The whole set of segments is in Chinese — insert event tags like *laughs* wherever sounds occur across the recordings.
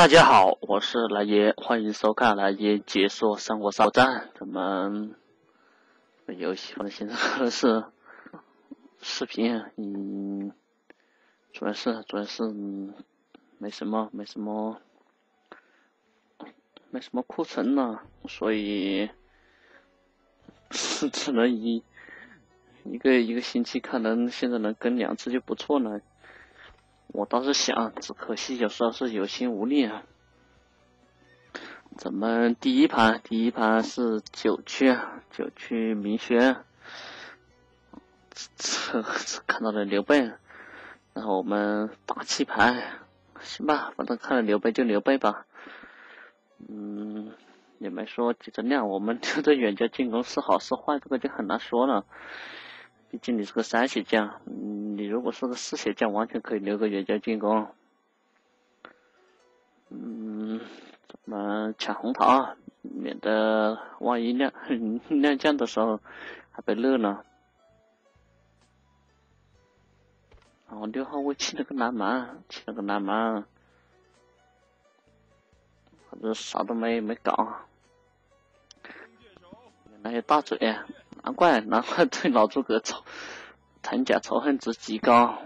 大家好，我是来爷，欢迎收看来爷解说生活少战。咱们游戏放的现在是视频，嗯，主要是主要是没什么没什么没什么库存了，所以只能一一个一个星期可能现在能更两次就不错了。我倒是想，只可惜有时候是有心无力啊。咱们第一盘，第一盘是九区，九区明轩，这看到了刘备，然后我们打气牌，行吧，反正看了刘备就刘备吧。嗯，也没说几增量，我们 *laughs* 这远程进攻是好是坏，这个就很难说了。毕竟你是个三血将，你如果是个四血将，完全可以留个远交进攻。嗯，咱们抢红桃，免得万一亮 *laughs* 亮将的时候还被乐了。然后六号位弃了个蓝蛮，弃了个蓝蛮，反正啥都没没搞。那些大嘴。难怪，难 *laughs* 怪对老诸葛仇藤甲仇恨值极高。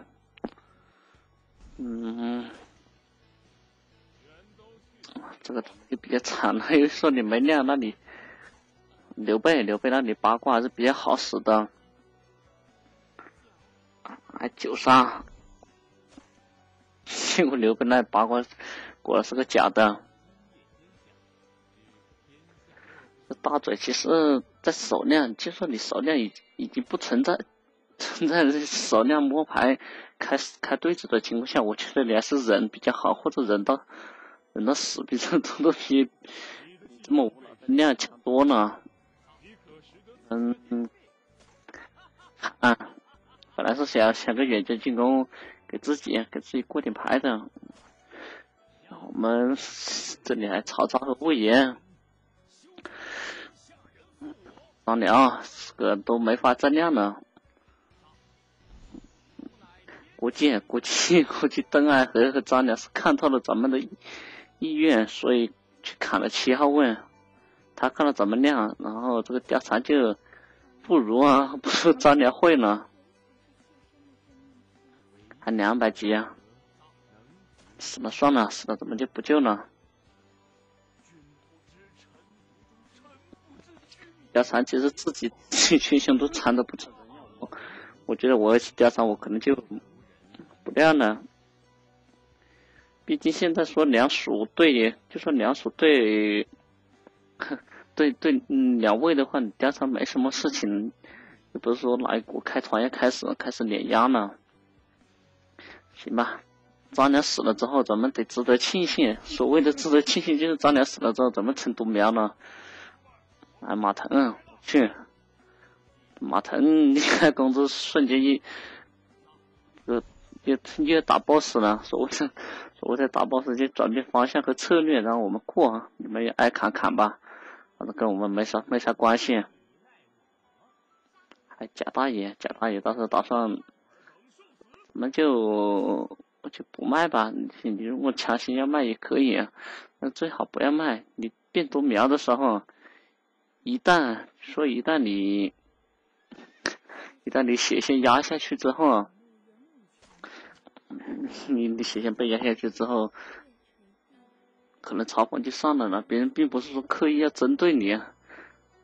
嗯，这个就比较惨了。*laughs* 又说你没亮，那你刘备刘备那里八卦还是比较好使的。还九杀，*laughs* 结果刘备那八卦果然是个假的。大嘴其实。在手量，就说你手量已已经不存在，*laughs* 存在手量摸牌开开对子的情况下，我觉得你还是忍比较好，或者忍到忍到死比这种都比这么量强多了。嗯嗯，啊，本来是想想个远程进攻，给自己给自己过点牌的。我们这里还曹操和魏延。张良四个都没法增量了，估计估计 *laughs* 估计邓艾和和张良是看透了咱们的意愿，所以去砍了七号位。他看了咱们量，然后这个貂蝉就不如啊，不如张良会呢，还两百级啊，死了算了，死了怎么就不救了？其实自己自己群雄都缠的不成，我觉得我要去貂蝉，我可能就不亮了。毕竟现在说两鼠对，就说两鼠对，对对两位的话，貂蝉没什么事情，又不是说哪一国开团要开始开始碾压了。行吧，张良死了之后，咱们得值得庆幸。所谓的值得庆幸，就是张良死了之后，咱们成独苗了。哎，马腾，去，马腾，你看工资瞬间一，又又又打 boss 了，所谓的所谓的打 boss 就转变方向和策略，然后我们过啊，你们也爱砍砍吧，反正跟我们没啥没啥关系。还贾大爷，贾大爷到时候打算，我们就我就不卖吧，你你如果强行要卖也可以，那最好不要卖，你变独苗的时候。一旦说一旦你，一旦你血线压下去之后，你你血线被压下去之后，可能嘲讽就上来了。别人并不是说刻意要针对你，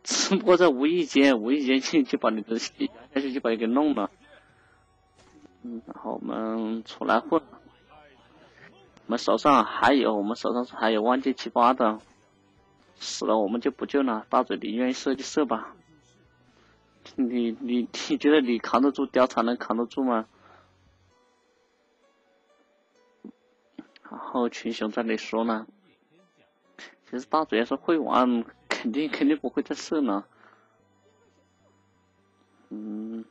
只不过在无意间，无意间就就把你的血压下去，就把你给弄了。嗯，然后我们出来混，我们手上还有，我们手上还有万箭齐发的。死了我们就不救了，大嘴你愿意射就射吧。你你 *laughs* 你觉得你扛得住貂蝉能扛得住吗？然后群雄在那说呢，其实大嘴要是会玩，肯定肯定不会再射了。嗯，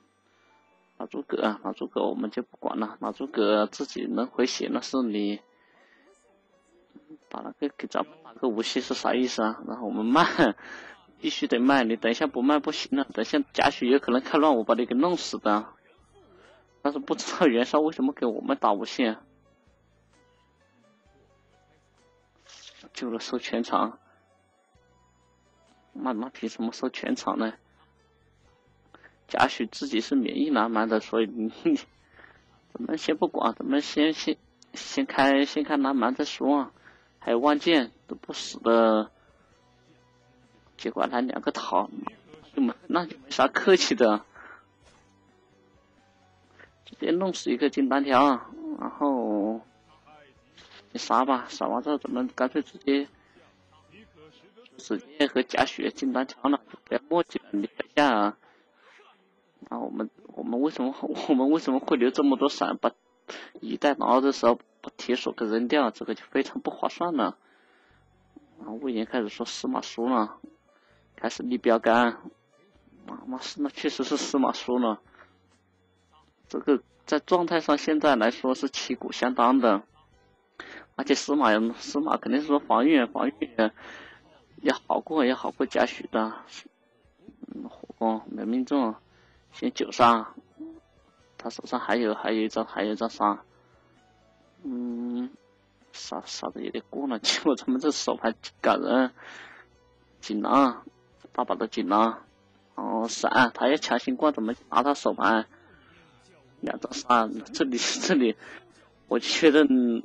老诸葛，老诸葛我们就不管了，老诸葛自己能回血那是你。把那个给咱们打个无锡是啥意思啊？然后我们卖，*laughs* 必须得卖，你等一下不卖不行了。等一下贾诩有可能开乱，我把你给弄死的。但是不知道袁绍为什么给我们打无限。救了收全场，那那凭什么收全场呢？贾诩自己是免疫南蛮的，所以你 *laughs* 咱们先不管，咱们先先先开先开南蛮再说啊。还有万剑都不死的，结果来两个逃，就没那就没啥客气的，直接弄死一个金单条，然后你杀吧，杀完之后咱们干脆直接直接和贾诩金单条了，不要墨迹了，你等下啊。那，我们我们为什么我们为什么会留这么多闪？把一代挠的时候把铁锁给扔掉，这个就非常不划算了。啊，魏延开始说司马输了，开始立标杆。妈妈是那确实是司马输了。这个在状态上现在来说是旗鼓相当的，而且司马司马肯定是说防御防御也好过也好过贾诩的。嗯，火攻没命中。先九杀，他手上还有还有一张还有一张杀，嗯，杀杀的有点过了，结果他们这手牌感人，锦囊，大把的锦囊，哦闪，他要强行挂，怎么拿他手牌？两张三，这里这里，我确认，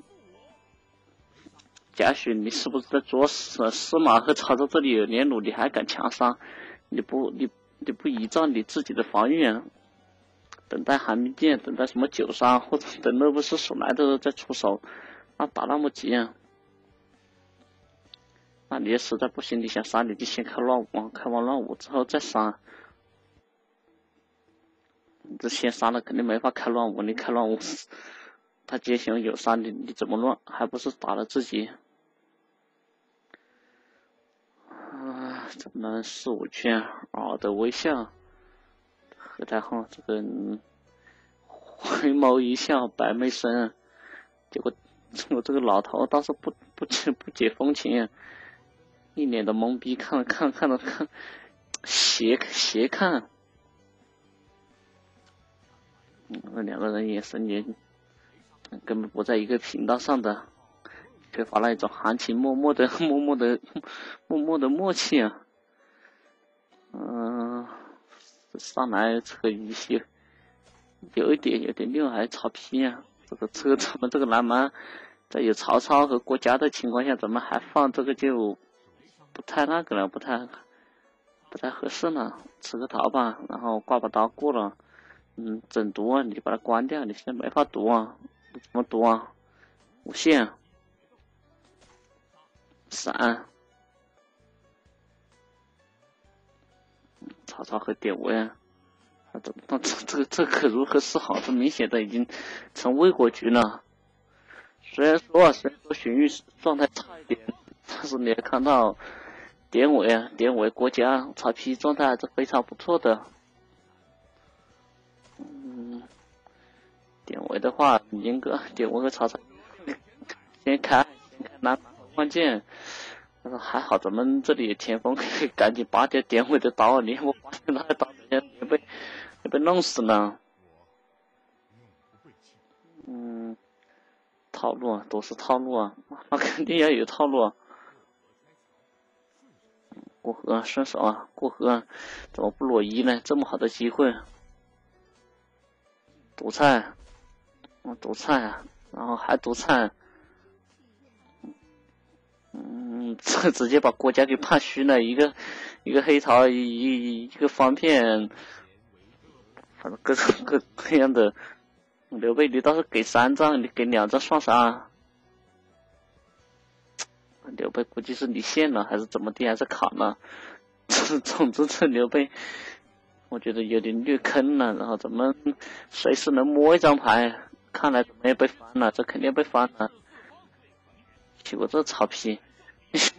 贾诩你是不是在作死？司马和曹操这里有连弩，你还敢强杀？你不你？你不依仗你自己的防御，等待寒冰剑，等待什么九杀，或者等乐不思蜀来的时候再出手，那打那么急啊，那你实在不行，你想杀你就先开乱舞，开完乱舞之后再杀。你这先杀了肯定没法开乱舞，你开乱舞，他接熊有杀你，你怎么乱？还不是打了自己？咱们四五圈，啊的微笑，何太后这个回眸一笑百媚生，结果我这个老头倒是不不解不解风情，一脸的懵逼，看了看看了看，斜斜看，那两个人眼神也根本不在一个频道上的。缺乏那一种含情脉脉的、默默的、默默的默契啊！嗯，上来这个语气有一点有点六还曹丕啊！这个这个咱们这个南蛮在有曹操和郭嘉的情况下，怎么还放这个就不太那个了，不太不太合适了。吃个桃吧，然后挂把刀过了，嗯，整毒啊！你把它关掉，你现在没法毒啊！怎么毒啊？无限。闪！曹操和典韦，那这那这这这可如何是好？这明显的已经成魏国局了。虽然说啊虽然说荀彧状态差一点，但是你也看到典韦啊，典韦、郭嘉、曹丕状态还是非常不错的。嗯，典韦的话，严格典韦和曹操 *laughs* 先开先开南。关键，他说还好咱们这里前锋 *laughs* 赶紧拔掉典韦的刀，你我拔掉他的刀，人家也被也被弄死了。嗯，套路啊，都是套路啊，那肯定要有套路啊。过河顺手啊，过河怎么不裸衣呢？这么好的机会，毒菜，毒菜啊，然后还毒菜。嗯，*laughs* 这直接把国家给判虚了，一个一个黑桃，一一一个方片，反正各种各各样的。刘备，你倒是给三张，你给两张算啥？刘备估计是离线了，还是怎么地，还是卡了？*laughs* 总之，这刘备，我觉得有点略坑了。然后怎么随时能摸一张牌？看来怎么也被翻了，这肯定被翻了。结果这草皮，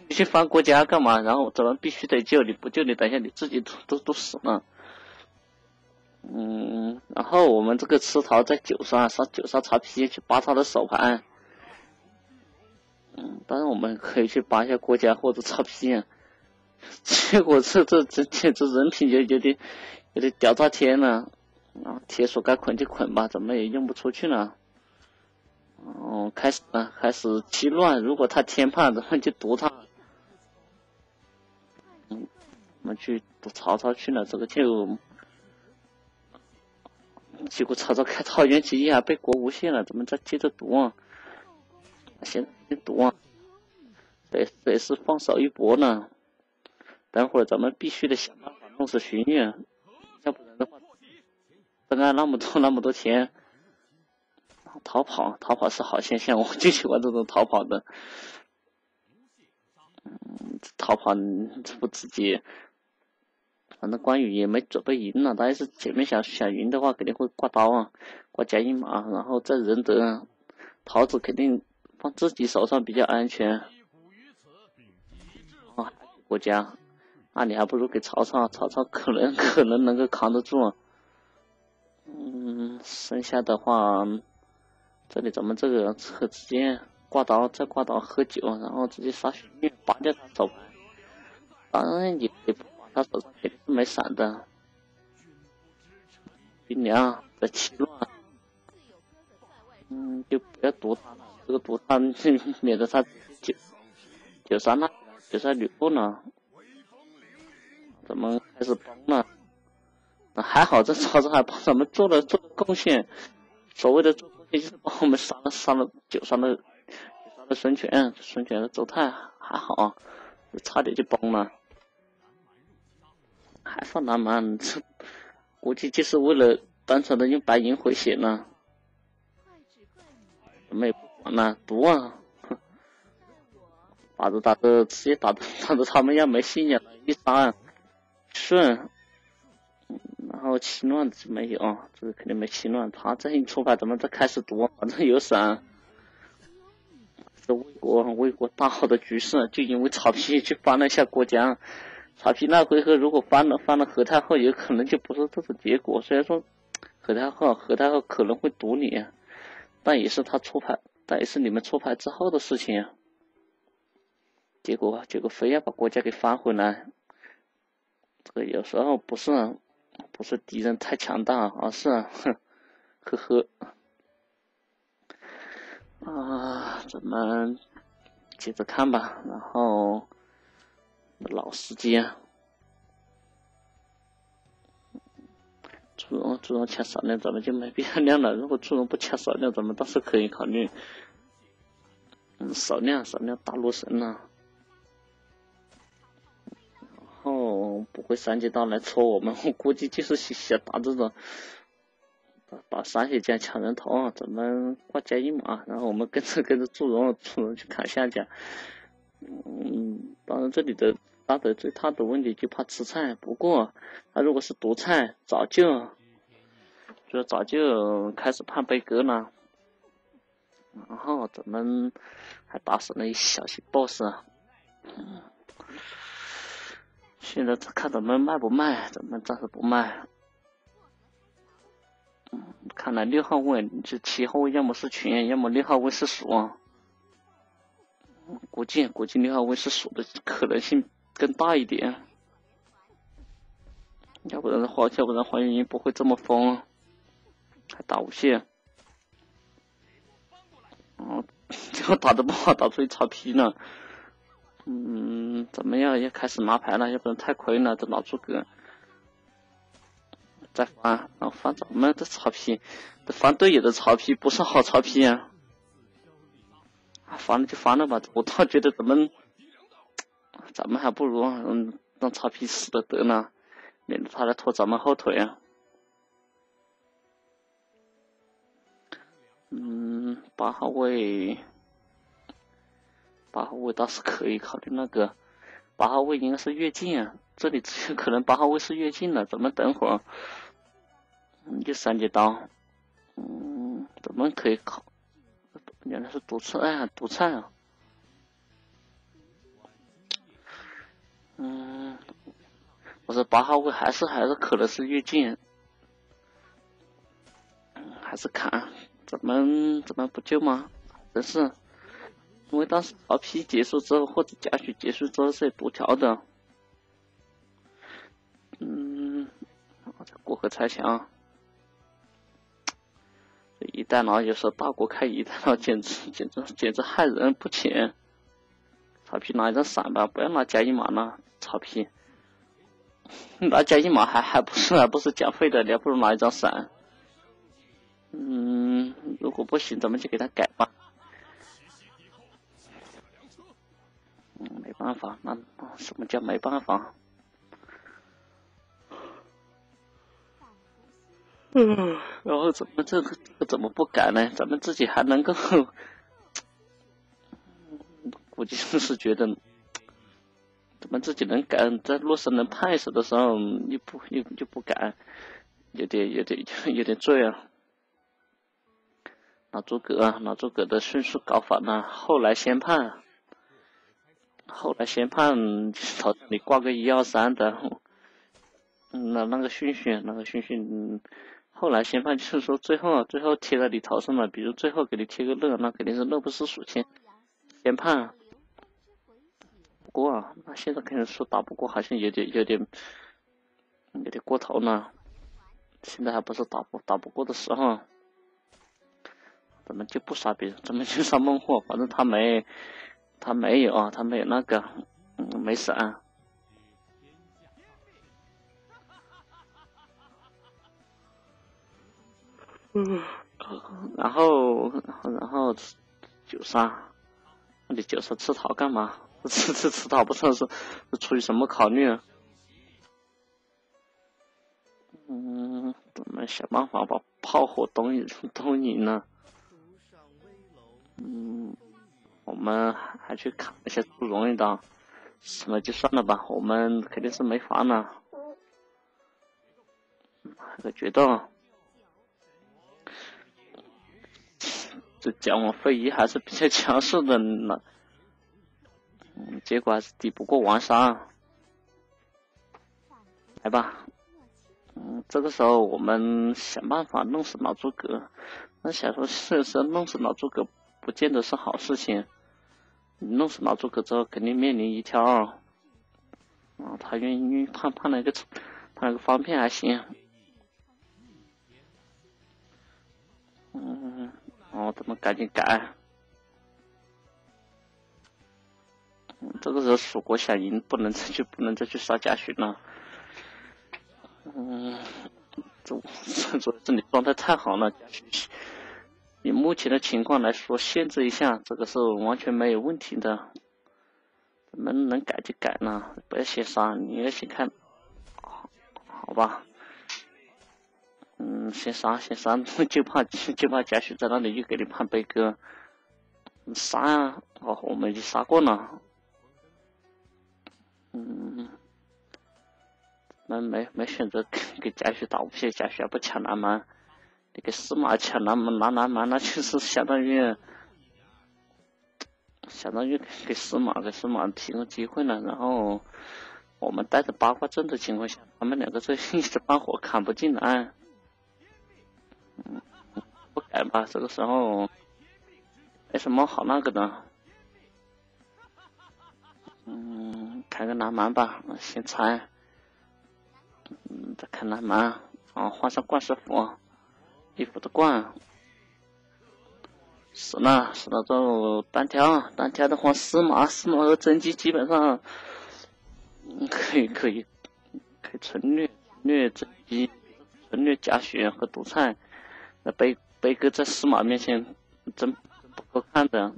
你 *laughs* 去翻国家干嘛？然后咱们必须得救，你不救你，等一下你自己都都都死了。嗯，然后我们这个吃桃在九杀杀九杀草皮去扒他的手牌。嗯，当然我们可以去扒一下国家或者草皮。*laughs* 结果这这这简直人品就有点有点屌炸天了。然后铁锁该捆就捆吧，怎么也用不出去了。哦，开始了，开始七乱。如果他天判，咱们就堵他。嗯，我们去堵曹操去了，这个就。结果曹操开桃园起义还被国无限了，咱们再接着读啊？先先读啊，得得是放手一搏呢。等会儿咱们必须得想办法弄死荀彧，要不然的话，本来那么多那么多钱，逃跑逃跑是好现象，*laughs* 我就喜欢这种逃跑的。嗯，逃跑这不直接。反正关羽也没准备赢了，他要是前面想想赢的话，肯定会挂刀啊，挂甲乙马，然后再仁德，桃子肯定放自己手上比较安全。啊，国家，那你还不如给曹操，曹操可能可能能够扛得住。嗯，剩下的话，这里咱们这个车直接挂刀，再挂刀喝酒，然后直接杀荀彧，拔掉他手牌。当然也也不。他手上肯定是没闪的，冰凉在七乱，嗯，就不要毒他了，这个毒他，*laughs* 免得他九九三那九三吕布呢，咱们开始崩了，还好这曹操还帮咱们做了做了贡献，所谓的做贡献就是帮我们杀了杀了九三的九三的孙权，孙权的周泰还好，差点就崩了。还放南蛮，这估计就是为了单纯的用白银回血呢。怎么也不管了，毒啊！打着打着，直接打着打着他们要没信仰了，一杀顺，然后七乱就没有，这个肯定没七乱。他这一出牌，咱们再开始赌，反正有闪。这魏国魏国大好的局势，就因为曹丕去翻了一下郭嘉。曹丕那回合如果翻了翻了何太后，有可能就不是这种结果。虽然说何太后何太后可能会赌你，但也是他出牌，但也是你们出牌之后的事情。结果结果非要把国家给翻回来，这个有时候不是不是敌人太强大，而是啊呵呵啊，咱们接着看吧，然后。老司机啊，朱荣朱荣抢少量，咱们就没必要亮了。如果朱荣不抢少量，咱们倒是可以考虑。嗯，少量少量大罗神呢，不会三阶刀来戳我们，我估计就是想打这种，打打三血剑抢人头，咱们挂加一马，然后我们跟着跟着祝融，祝融去砍下家。嗯，当然这里的大的最大的问题就怕吃菜。不过他如果是毒菜，早就就早就开始判悲歌了。然后咱们还打死了一小些 boss。嗯，现在看咱们卖不卖？咱们暂时不卖。嗯，看来六号位这七号位要么是群，要么六号位是鼠。估计估计六号位是鼠的可能性更大一点，要不然的话，要不然黄云云不会这么疯，还打无限，哦，结 *laughs* 果打的不好，打出一曹丕了，嗯，怎么样？要开始拿牌了，要不然太亏了，这老诸葛，再翻，然后翻咱们的曹丕，翻队友的曹丕不是好曹丕啊。翻了就翻了吧，我倒觉得咱们，咱们还不如嗯让曹丕死了得了，免得他来拖咱们后腿啊。嗯，八号位，八号位倒是可以考虑那个，八号位应该是越境啊，这里只有可能八号位是越境了，咱们等会儿，嗯，就三节刀，嗯，咱们可以考。原来是毒菜啊，毒菜啊！嗯，我说八号位还是还是可能是越境，还是砍？怎么怎么不救吗？真是，因为当时曹丕结束之后或者贾诩结束之后是有独条的。嗯，过河拆墙。一代脑有时候大国开一代脑，简直简直简直害人不浅。草皮拿一张伞吧，不要拿加一码了。草皮，*laughs* 拿加一码还还不是还不是讲废的，你还不如拿一张伞。嗯，如果不行，咱们就给他改吧。办法，那什么叫没办法？嗯，然后怎么这个这个怎么不改呢？咱们自己还能够，*laughs* 估计是觉得，咱们自己能改，在洛神能判死的时候，又不你就不改，有点有点 *laughs* 有点醉啊。老诸葛啊，老诸葛的迅速搞法呢？后来先判，后来先判，头你挂个一二三的，*laughs* 那那个顺序，那个顺序，嗯，后来先判就是说最后最后贴在你头上了，比如最后给你贴个乐，那肯定是乐不思蜀先先判。不过啊，那现在肯定说打不过，好像有点有点有点过头了。现在还不是打不打不过的时候。咱们就不杀别人，咱们就杀孟获。反正他没，他没有啊，他没有那个，嗯，没闪。嗯，然后，然后九杀，那你九杀吃桃干嘛？*laughs* 吃吃吃桃不知道是是出于什么考虑？嗯，咱们想办法把炮火东东引呢。嗯，我们还去砍一些不容易的，什么就算了吧，我们肯定是没法了。还个决斗，这姜王费祎还是比较强势的呢，嗯，结果还是抵不过王沙。来吧，嗯，这个时候我们想办法弄死老诸葛。那想说是是弄死老诸葛。不见得是好事情。你弄死老诸葛之后，肯定面临一条啊，他愿意判判了一个判了个方片还行。嗯，哦，咱们赶紧改。这个时候蜀国想赢，不能再去不能再去杀贾诩了。嗯，这这这里状态太好了，贾诩。以目前的情况来说，限制一下，这个是完全没有问题的。能能改就改了，不要先杀，你要先看，好，好吧。嗯，先杀，先杀，*laughs* 就怕就怕贾诩在那里又给你判悲歌。杀啊！哦，我们已经杀过了。嗯，没没没选择给给贾诩打五血，贾诩不抢南蛮。你给司马抢南蛮南南蛮，那就是相当于，相当于给司马给司马提供机会了。然后我们带着八卦阵的情况下，他们两个这一时半会砍不进来。嗯，不改吧，这个时候没什么好那个的。嗯，开个南蛮吧，先拆。嗯，再开南蛮，啊，换上冠师傅。衣服的冠死了，死了之后单挑，单挑的话，司马、司马和甄姬基本上可以可以可以纯虐虐甄姬，纯虐贾诩和独菜。那悲悲歌在司马面前真不够看的，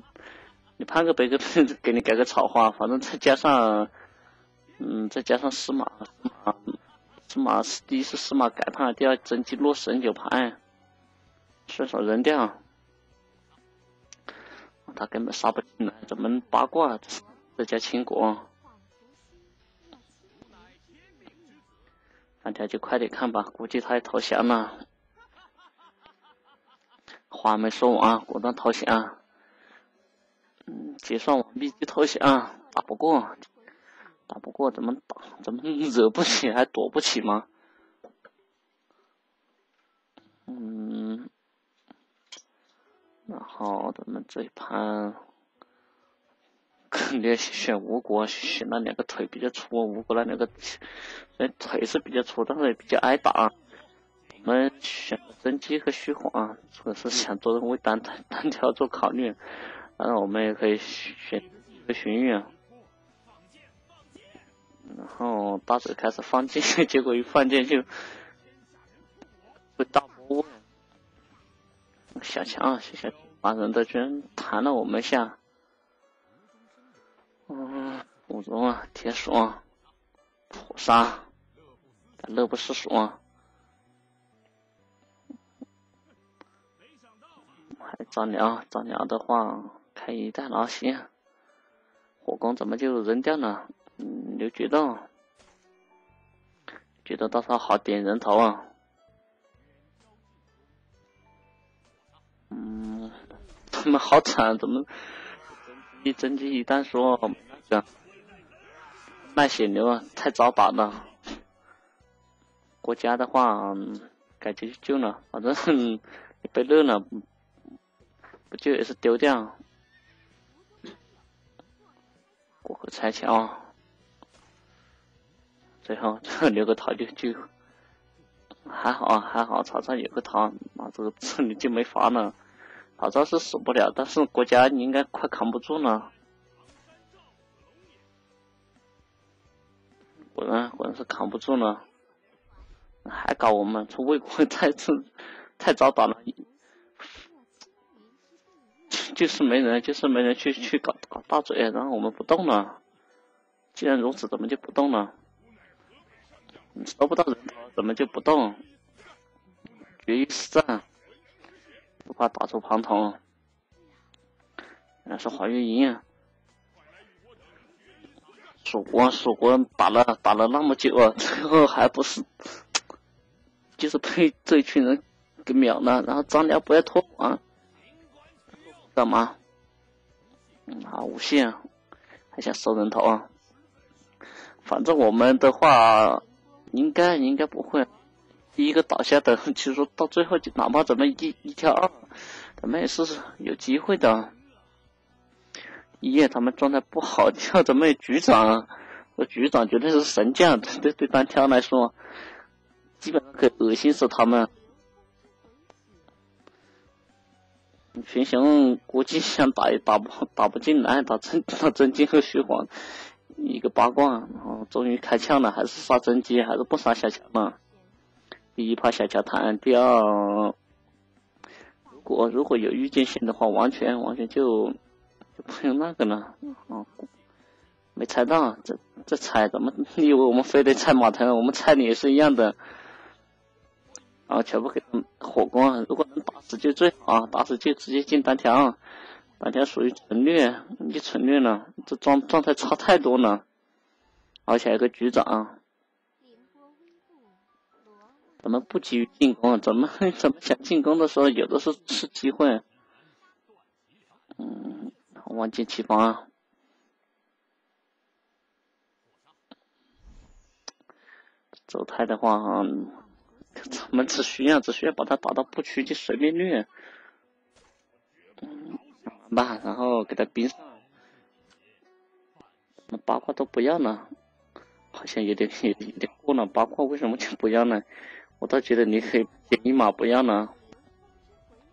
你判个悲歌，*laughs* 给你改个草花，反正再加上嗯，再加上司马司马司马是第一是司马改判，第二甄姬落神九盘。顺手扔掉，他根本杀不进来，咱们八卦这叫秦国，大家就快点看吧，估计他要投降了。话没说完，果断投降。嗯，结算完毕就投降，打不过，打不过怎么打？怎么惹不起还躲不起吗？嗯。然后咱们这一盘肯定选吴国，选那两个腿比较粗，吴国那两个，腿是比较粗，但是也比较挨打。我们选甄姬和虚晃，主要是想做为单单 *laughs* 单挑做考虑，当然我们也可以选一个巡运，然后大嘴开始放箭，*laughs* 结果一放箭就被大波小强谢谢把人的居然弹了我们一下，嗯，五中啊，铁鼠啊，火杀，乐不思蜀啊。还张辽，张辽的话开一代老行，火攻怎么就扔掉了？嗯，刘觉得，觉得到时候好点人头啊。他们好惨，怎么一真机一旦说那个卖血流啊，太早打了。国家的话该救就救了，反正被热了。不就也是丢掉？过河拆桥，最后留个桃就就还好还好，曹操有个桃，那这个 *laughs* 这里就没法了。曹操是死不了，但是国家应该快扛不住了。果然果然是扛不住了，还搞我们，从魏国太次 *laughs* 太早打了。就是没人，就是没人去去搞搞大嘴，然后我们不动了。既然如此，怎么就不动了？你收不到人头，怎么就不动？决一死战，不怕打出庞统。那是黄月英，蜀国蜀国打了打了那么久啊，最后还不是，就是被 *laughs* 这群人给秒了。然后张辽不要拖黄。干嘛？啊，无限，还想收人头啊？反正我们的话，应该应该不会。第一个倒下的，其实到最后，哪怕咱们一一挑二，咱们也是有机会的。一夜他们状态不好，叫咱们局长，这局长绝对是神将，对对单挑来说，基本上可以恶心死他们。群雄估计想打也打不打不进来，打真打真机和虚晃一个八卦，然后终于开枪了，还是杀真机，还是不杀小强嘛？第一怕小乔弹，第二如果如果有预见性的话，完全完全就就不用那个了啊！没猜到，这这猜怎么？你以为我们非得猜马腾？我们猜你也是一样的。然后全部给火攻，如果能打死就最好，打死就直接进单挑，单挑属于纯虐，你纯虐了，这状状态差太多了。而且还有个局长，怎么不急于进攻？怎么 *laughs* 怎么想进攻的时候，有的是是机会。嗯，万箭齐发，走态的话。咱们只需要只需要把他打到不屈就随便虐，嗯，吧，然后给他冰上，那八卦都不要了，好像有点有点过了。八卦为什么就不要呢？我倒觉得你可以减一码不要呢。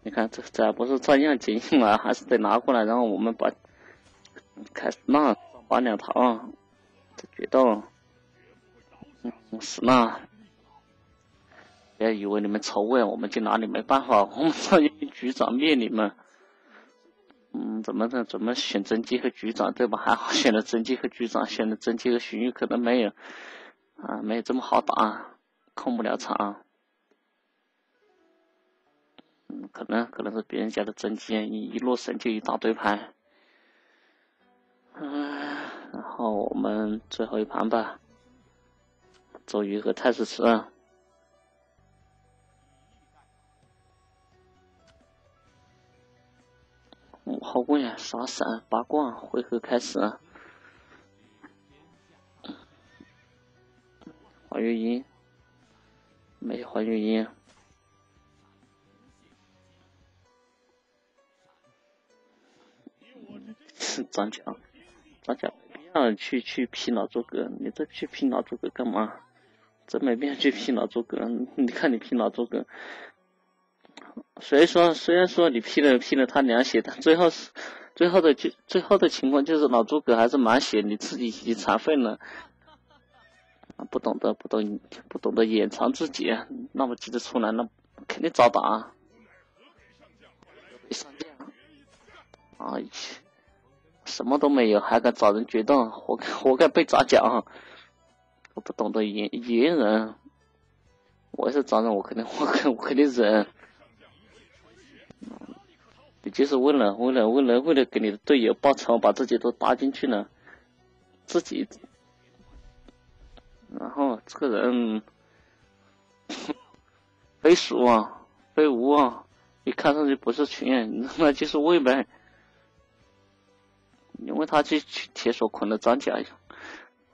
你看这这不是照样减一码，还是得拿过来，然后我们把开始那八两桃，这决斗，嗯，死了。不要以为你们抽位，我们就拿你没办法。我们让局长灭你们。嗯，怎么的？怎么选甄姬和局长对吧？还好选了甄姬和局长，选了甄姬和荀彧可能没有啊，没有这么好打，控不了场。嗯，可能可能是别人家的真机一一落神就一大堆牌。嗯，然后我们最后一盘吧，周瑜和太史慈。五号位啊，杀神八卦，回合开始。黄月英，没有黄月英。*laughs* 张强，张强不要去去劈老诸葛，你这去劈老诸葛干嘛？真没必要去批老诸葛。你看你批老诸葛，所以说虽然说你批了批了他凉血，但最后是最后的就最后的情况就是老诸葛还是满血，你自己已经残废了。不懂得不懂不懂得掩藏自己，那么急着出来，那肯定遭打。啊，什么都没有，还敢找人决斗，活该活该被砸脚。我不懂得隐隐忍，我是找人，我肯定我肯 *laughs* 我肯定忍。你就是为了为了为了为了给你的队友报仇，把自己都搭进去了，自己。然后这个人非蜀啊，非吴啊，一看上去不是群演，*laughs* 那就是魏呗。因为他去去铁锁捆了张甲，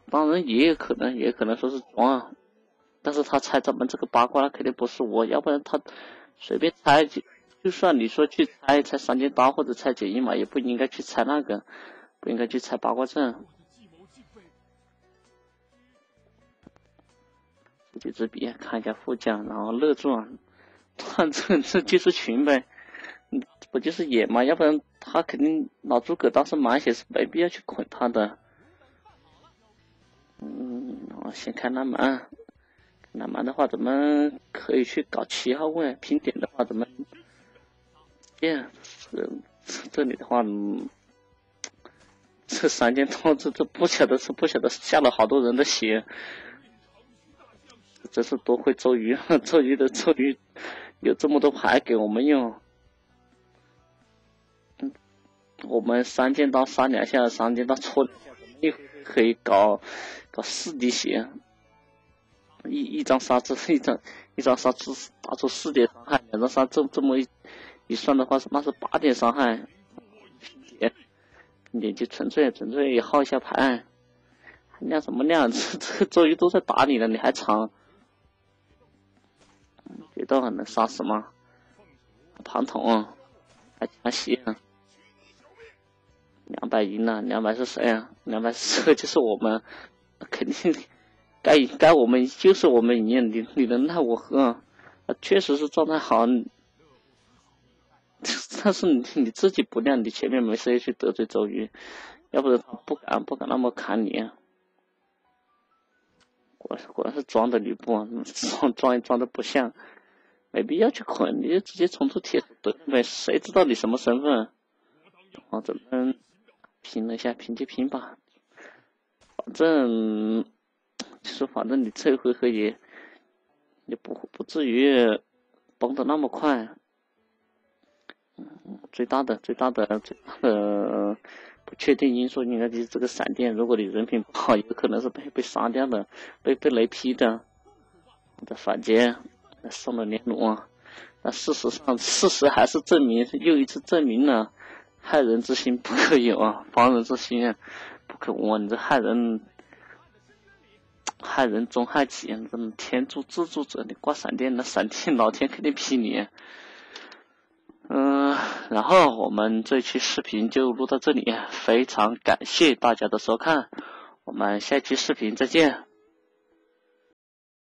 当然也有可能，也可能说是装，但是他猜咱们这个八卦，那肯定不是我，要不然他随便猜就，就算你说去猜一猜三件刀或者猜解衣嘛，也不应该去猜那个，不应该去猜八卦阵。几支笔，看一下副将，然后勒住，这这这就是群呗，嗯不就是野吗？要不然他肯定老诸葛当时满血是没必要去捆他的。嗯，我先看南蛮，南蛮的话，咱们可以去搞七号位，拼点的话，咱们，这这这里的话，这三件套这这不晓得是不晓得下了好多人的血。真是多亏周瑜，*laughs* 周瑜的周瑜有这么多牌给我们用。我们三件刀杀两下，三件刀戳两下，一可以搞搞四滴血。一 *laughs* 一张杀子，一张一张杀子打出四点伤害，两张杀这这么一一算的话是那是八点伤害。点点击纯粹纯粹耗一下牌，亮什么亮？*laughs* 这这周瑜都在打你了，你还藏？决斗能杀死吗？庞统还抢血，两百赢了，两百是谁啊？两百是就是我们，肯定该该我们就是我们赢，你你能奈我何？确实是状态好，*laughs* 但是你你自己不亮，你前面没事去得罪周瑜，要不然不敢不敢那么砍你。果果然是装的吕布，装装也装的不像。没必要去捆，你就直接冲出铁盾呗，谁知道你什么身份？我咱们拼了一下，拼就拼吧，反正就是反正你这一回合也也不不至于崩的那么快。最大的最大的最大的不确定因素应该就是这个闪电，如果你人品不好，有可能是被被杀掉的，被被雷劈的，的反间。送了连弩，那事实上，事实还是证明，又一次证明了害人之心不可有啊，*laughs* 防人之心不可无啊。你这害人，害人终害己，这么天助自助者，你挂闪电，那闪电老天肯定劈你。嗯，然后我们这期视频就录到这里，非常感谢大家的收看，我们下期视频再见。